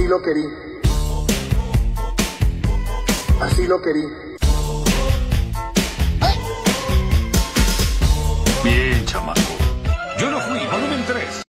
Así lo querí. Así lo querí. Bien, chamaco. Yo no fui, volumen 3.